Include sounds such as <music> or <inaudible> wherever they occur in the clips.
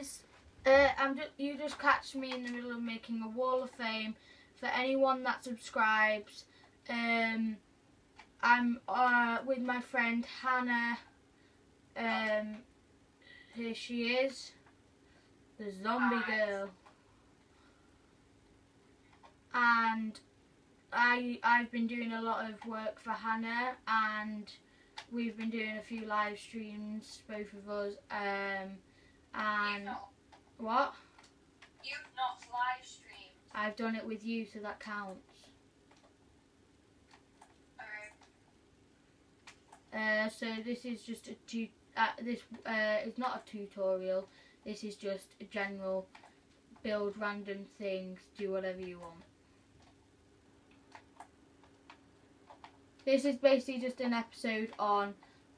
guys, uh, I'm just, you just catch me in the middle of making a wall of fame for anyone that subscribes. Um, I'm uh, with my friend Hannah. Um, here she is, the zombie girl, and I I've been doing a lot of work for Hannah and we've been doing a few live streams, both of us. Um, and You've what? you've not live streamed. I've done it with you, so that counts. Alright. Uh, so this is just a tu- uh, this uh, is not a tutorial. This is just a general build random things, do whatever you want. This is basically just an episode on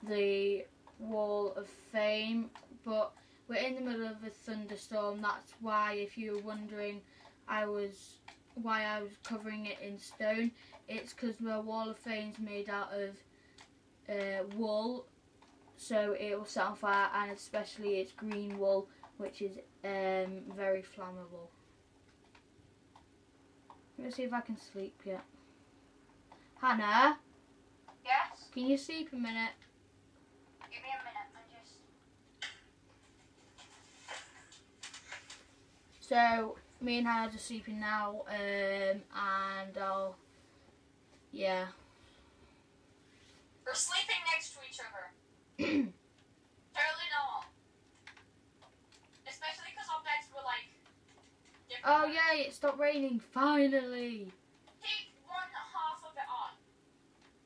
the Wall of Fame, but we're in the middle of a thunderstorm. That's why, if you were wondering, I was why I was covering it in stone. It's because the Wall of Fame's made out of uh, wool, so it will set on fire, and especially it's green wool, which is um, very flammable. Let's see if I can sleep yet. Hannah, Yes? can you sleep a minute? Give me a minute. I'm just. So me and Hannah are just sleeping now, um, and I'll, yeah. We're sleeping next to each other. <clears throat> Totally not. Especially because our beds were like. different. Oh yay! It stopped raining finally. Take one half of it on.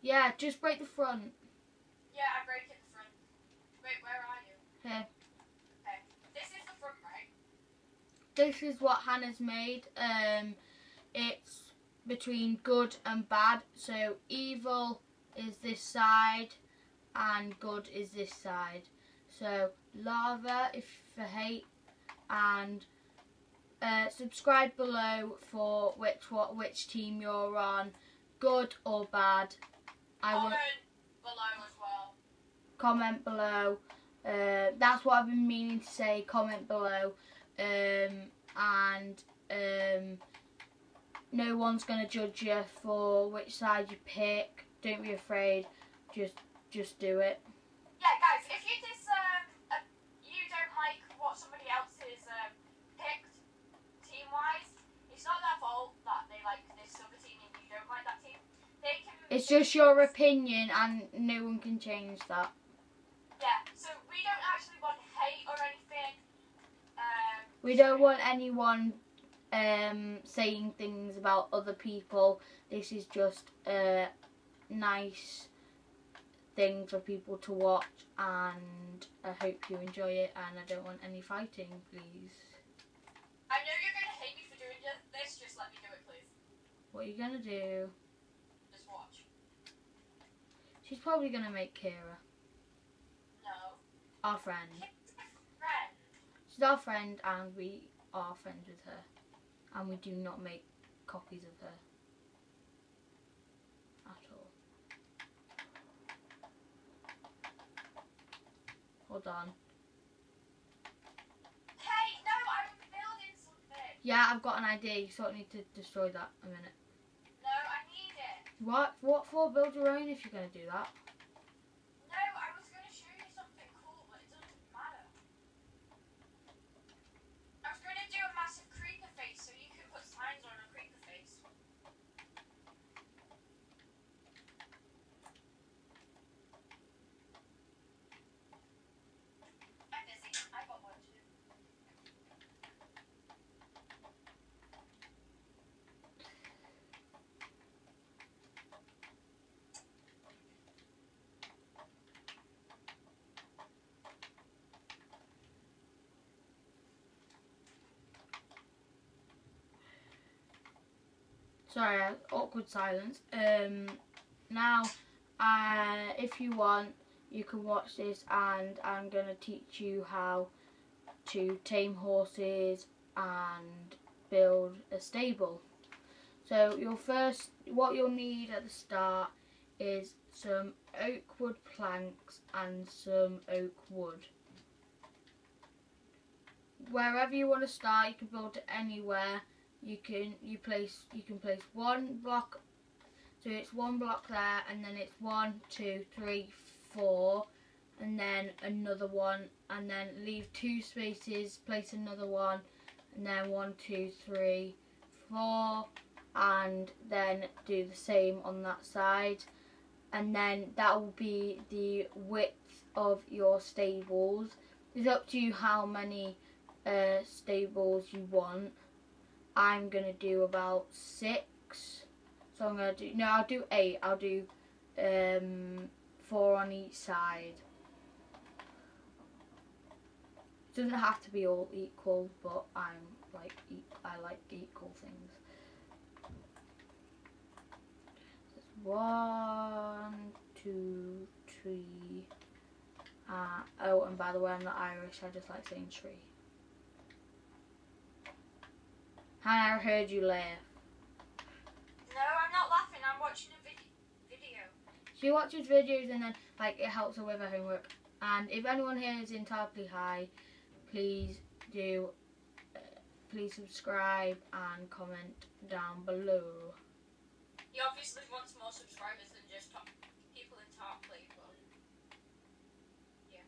Yeah, just break the front. Yeah, I break it in front. Wait, where are you? Here. Okay. This is the front, right? This is what Hannah's made. Um, it's between good and bad. So evil is this side, and good is this side. So lava if for hate, and uh, subscribe below for which what which team you're on, good or bad. I Comment below as well. comment below. Uh, that's what I've been meaning to say. Comment below, um, and um, no one's gonna judge you for which side you pick. Don't be afraid. Just just do it. Yeah, guys, if you dis, um, uh, you don't like what somebody else has um, picked team-wise, it's not their fault that they like this other team and you don't like that team. They can. It's just your opinion, and no one can change that. Yeah. So we don't actually want hate or anything. Um, We don't want anyone um, saying things about other people. This is just a nice thing for people to watch, and I hope you enjoy it. And I don't want any fighting, please. I know you're gonna hate me for doing this. Just let me do it, please. What are you gonna do? Just watch. She's probably gonna make Kira No. our friend. She's our friend, and we are friends with her, and we do not make copies of her at all. Hold on. Hey, no, I'm building something. Yeah, I've got an idea. You sort of need to destroy that a minute. No, I need it. What? What for? Build your own if you're gonna do that. No, I was gonna show you something cool, but it doesn't matter. I was gonna do a massive creeper face so you can put signs on a creeper face. I'm busy. I got work to do. Sorry, awkward silence. Um, now, uh, if you want, you can watch this, and I'm gonna teach you how to tame horses and build a stable. So your first, what you'll need at the start is some oak wood planks and some oak wood. wherever you want to start. You can build it anywhere. You can you place you can place one block. So it's one block there, and then it's one, two, three, four, and then another one, and then leave two spaces. Place another one, and then one, two, three, four, and then do the same on that side and then that will be the width of your stables it's up to you how many uh, stables you want I'm gonna do about six so I'm gonna do no I'll do eight I'll do um, four on each side it doesn't have to be all equal but I'm like e I like equal things One, two, three. Uh, oh, and by the way, I'm not Irish. I just like saying tree. I heard you laugh. No, I'm not laughing. I'm watching a vid- video. She watches videos and then, like, it helps her with her homework. And if anyone here is in Tarpley High, please do, uh, please subscribe and comment down below. He obviously wants more subscribers than just top people in Tarpley, but yeah.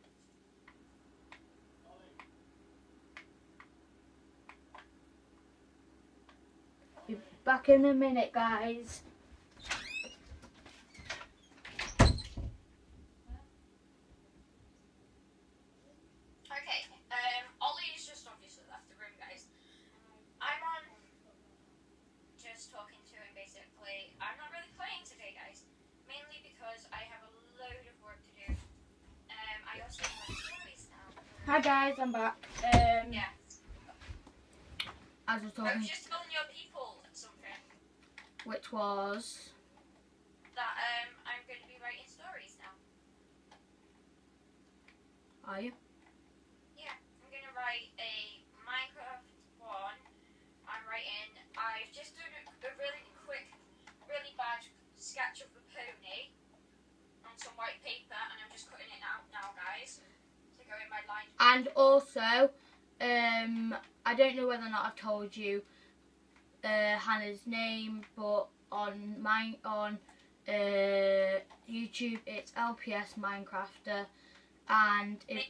Be back in a minute, guys. Okay, um, Ollie's just obviously left the room, guys. I'm on just talking to him basically. I'm not really playing today, guys. Mainly because I have a load of work to do. Um, I also have my stories now. Hi, guys. I'm back. Um, Yeah. I was just I talking, was just telling your people something which was. that um I'm going to be writing stories now. Are you? Yeah, I'm going to write a Minecraft one. I'm writing. I've just done a, really quick, really bad sketch of the pony on some white paper, and I'm just cutting it out now, guys, to go in my line. And also, um, I don't know whether or not I've told you uh, Hannah's name, but on my on uh, YouTube it's LPS Minecrafter, and it's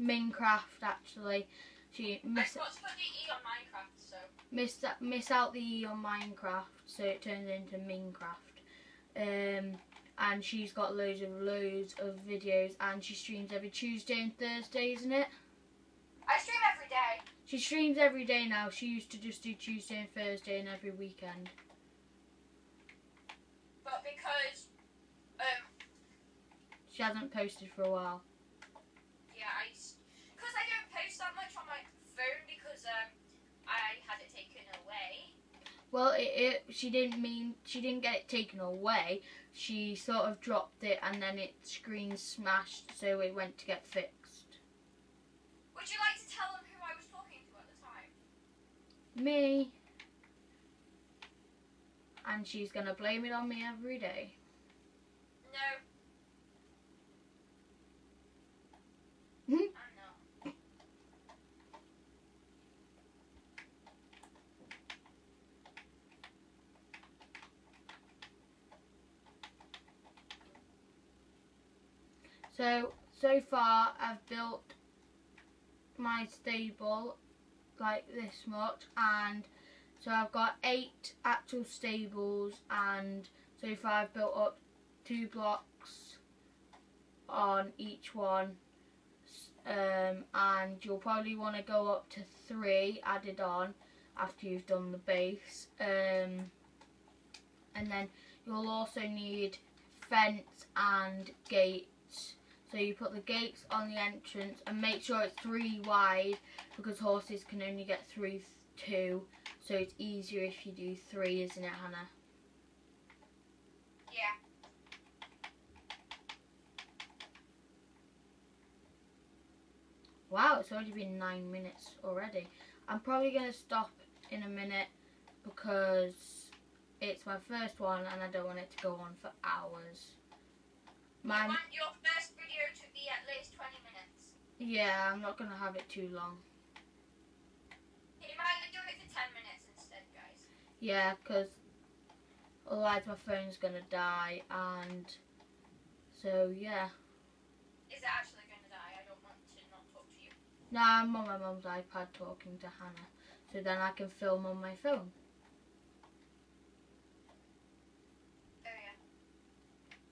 Minecraft. Minecraft actually. She I miss forgot to put the E on Minecraft, so miss miss out the E on Minecraft, so it turns into Minecraft. Um, and she's got loads of loads of videos, and she streams every Tuesday and Thursday, isn't it? I stream every day. She streams every day now. She used to just do Tuesday and Thursday and every weekend. But because um She hasn't posted for a while. yeah I because I don't post that much on my phone because um I had it taken away. Well, it, it she didn't mean she didn't get it taken away. She sort of dropped it and then it screen smashed, so it went to get fixed. Would you like to tell them who I was talking to at the time? Me. And she's gonna blame it on me every day. No. Mhm. So so far I've built my stable like this much and so I've got eight actual stables and so far I've built up two blocks on each one um, and you'll probably want to go up to three added on after you've done the base um, and then you'll also need fence and gates so you put the gates on the entrance and make sure it's three wide because horses can only get through two. So it's easier if you do three, isn't it, Hannah? Yeah. Wow, it's already been nine minutes already. I'm probably going to stop in a minute because it's my first one and I don't want it to go on for hours. My be at least 20 minutes. Yeah, I'm not going to have it too long. You might do it for 10 minutes instead, guys. Yeah, because otherwise my phone's going to die and so yeah. Is it actually going to die? I don't want to not talk to you. No, nah, I'm on my mum's iPad talking to Hannah so then I can film on my phone.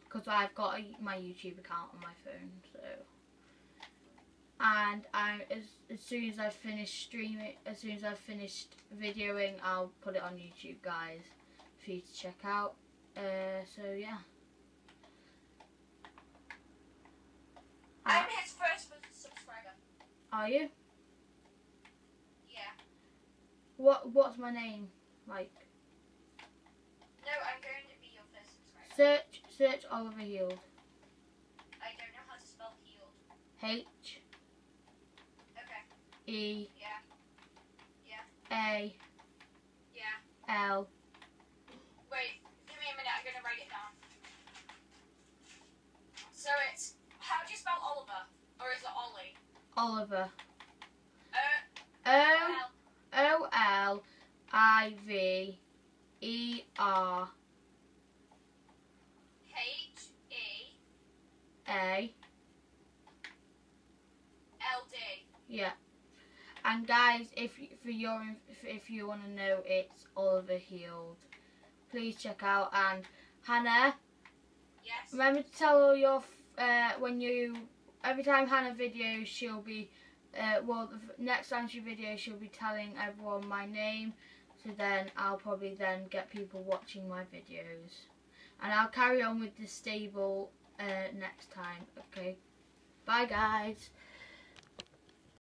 Because I've got a, my YouTube account on my phone. So, and I as as soon as I finish streaming, as soon as I've finished videoing, I'll put it on YouTube, guys, for you to check out. Uh, so yeah. I'm his first subscriber. Are you? Yeah. What What's my name like? No, I'm going to be your first subscriber. Search Search Oliver Heald. I don't know how to spell. H Okay. E Yeah. A Yeah. L Wait, give me a minute. I'm gonna write it down. So it's how do you spell Oliver, or is it Ollie? Oliver. Uh, O L. O L I V E R H E A. L D. Yeah. And guys, if you- for your if, if you want to know, it's Oliver Heald. Please check out and Hannah. Yes. Remember to tell all your uh, when you every time Hannah videos, she'll be uh, well the next time she videos, she'll be telling everyone my name. So then I'll probably then get people watching my videos, and I'll carry on with the stable uh, next time. Okay. Bye guys.